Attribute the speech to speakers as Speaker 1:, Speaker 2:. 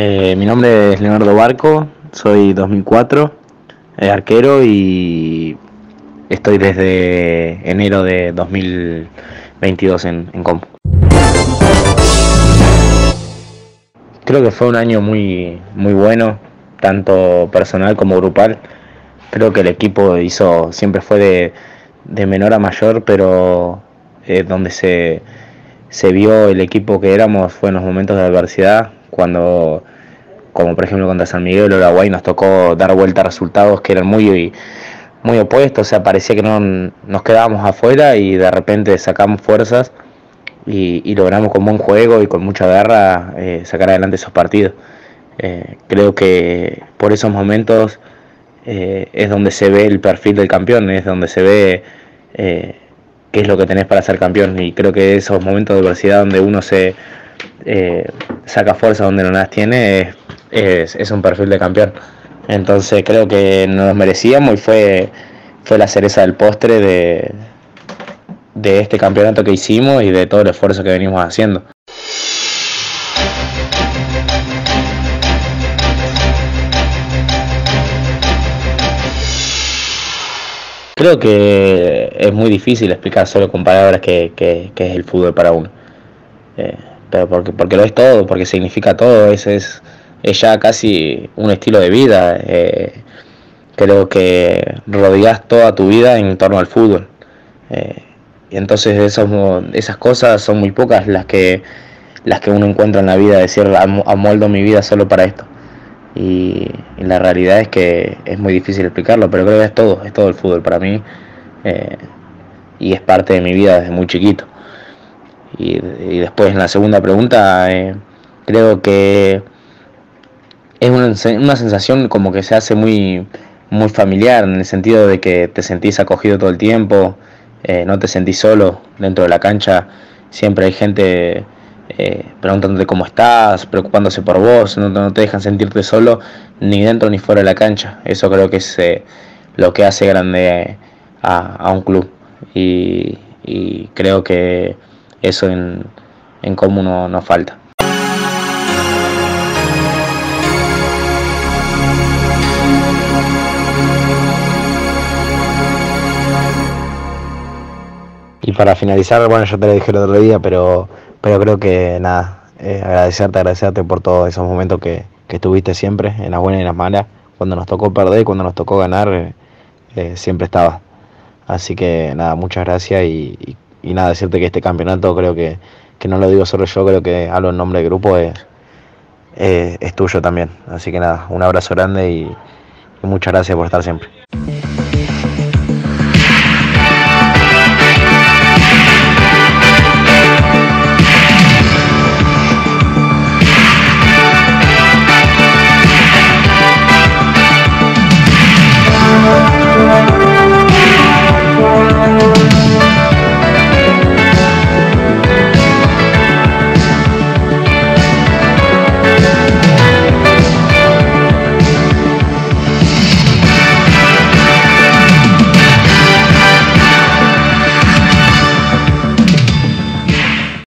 Speaker 1: Eh, mi nombre es Leonardo Barco, soy 2004, eh, arquero y estoy desde enero de 2022 en, en Compu. Creo que fue un año muy, muy bueno, tanto personal como grupal. Creo que el equipo hizo, siempre fue de, de menor a mayor, pero eh, donde se, se vio el equipo que éramos fue en los momentos de adversidad, cuando, como por ejemplo contra San Miguel o Uruguay, nos tocó dar vuelta a resultados que eran muy, muy opuestos, o sea, parecía que no nos quedábamos afuera y de repente sacamos fuerzas y, logramos con buen juego y con mucha garra eh, sacar adelante esos partidos. Eh, creo que por esos momentos eh, es donde se ve el perfil del campeón, es donde se ve qué es lo que tenés para ser campeón y creo que esos momentos de adversidad donde uno se saca fuerza donde no las tiene es, un perfil de campeón. Entonces creo que nos merecíamos y fue, fue la cereza del postre de, de este campeonato que hicimos y de todo el esfuerzo que venimos haciendo. Creo que es muy difícil explicar solo con palabras que, que, es el fútbol para uno. Eh, porque, porque lo es todo, porque significa todo, es, es, es ya casi un estilo de vida. Eh, creo que rodeas toda tu vida en torno al fútbol. Eh, y entonces esas, esas cosas son muy pocas las que, las que uno encuentra en la vida, decir, amoldo mi vida solo para esto. Y, la realidad es que es muy difícil explicarlo, pero creo que es todo, es todo el fútbol para mí. Eh, y es parte de mi vida desde muy chiquito. Y, después en la segunda pregunta, eh, creo que es una, una, sensación como que se hace muy, muy familiar, en el sentido de que te sentís acogido todo el tiempo, eh, no te sentís solo dentro de la cancha, siempre hay gente eh, preguntándote cómo estás, preocupándose por vos, no, te dejan sentirte solo ni dentro ni fuera de la cancha. Eso creo que es lo que hace grande a, un club y, creo que eso en, en común no, nos falta. Y para finalizar, bueno, yo te lo dije el otro día, pero, pero creo que nada, eh, agradecerte, agradecerte por todos esos momentos que, que, estuviste siempre, en las buenas y en las malas. Cuando nos tocó perder, cuando nos tocó ganar, eh, eh, siempre estabas. Así que nada, muchas gracias y, y, nada, decirte que este campeonato creo que, que, no lo digo solo yo, creo que hablo en nombre del grupo, es, es tuyo también. Así que nada, un abrazo grande y, y muchas gracias por estar siempre.